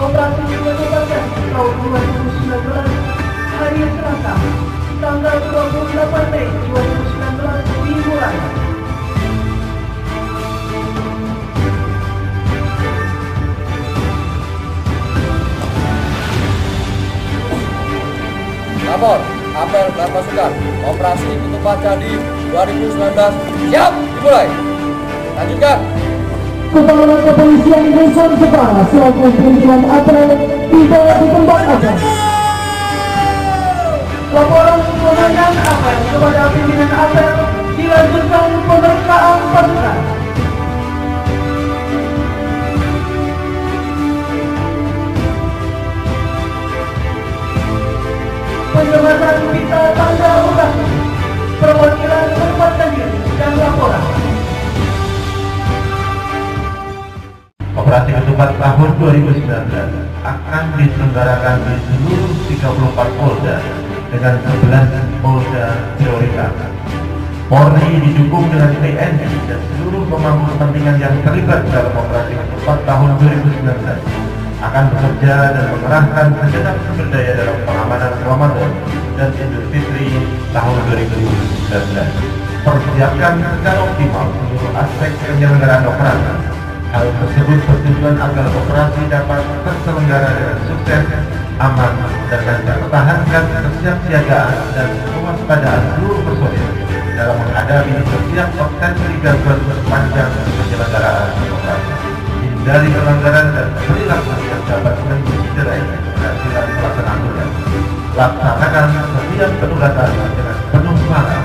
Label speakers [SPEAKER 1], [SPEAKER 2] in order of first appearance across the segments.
[SPEAKER 1] operasi penyelesaian tahun 2019 hari Selasa tanggal 28 Mei 2019 dimulai
[SPEAKER 2] Lapor, apel gelar pasukan, operasi ketupat jadi 2019, siap, dimulai. Lanjutkan.
[SPEAKER 1] Kepala Kepolisian Desa Jepara selaku pimpinan apel tiba di tempat apel. Laporan komandan apel kepada pimpinan apel dilanjutkan penerkaan pasukan. Penjelasan pita tanda
[SPEAKER 3] Operasi Ketupat tahun 2019 akan diselenggarakan di seluruh 34 Polda dengan 11 Polda prioritas. Polri didukung dengan TNI dan seluruh pemangku kepentingan yang terlibat dalam operasi Ketupat tahun 2019 akan bekerja dan mengerahkan segenap sumber daya dalam pengamanan Ramadan dan Idul Fitri tahun 2019. Persiapkan secara optimal seluruh aspek penyelenggaraan operasi Hal tersebut bertujuan agar operasi dapat terselenggara dengan sukses, aman, dan lancar. Pertahankan kesiapsiagaan dan kewaspadaan seluruh personil dalam menghadapi setiap potensi gangguan sepanjang penyelenggaraan operasi. Hindari pelanggaran dan perilaku yang dapat mencederai keberhasilan pelaksanaan tugas. Laksanakan setiap penugasan dengan penuh semangat,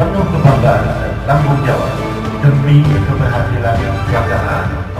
[SPEAKER 3] penuh kebanggaan dan tanggung jawab demi keberhasilan pelaksanaan